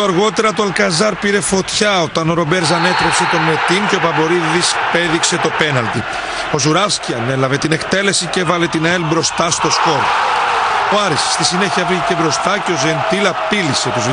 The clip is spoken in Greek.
λεπτό αργότερα το Αλκαζάρ πήρε φωτιά όταν ο Ρομπέρζαν ανέτρεψε τον Μετίν και ο Παμπορίδη πέδειξε το πέναλτι. Ο Ζουράσκι ανέλαβε την εκτέλεση και βάλε την ΑΕΛ μπροστά στο σκορ. Ο Άρης στη συνέχεια βγήκε μπροστά και ο Ζεντήλα πήλησε τους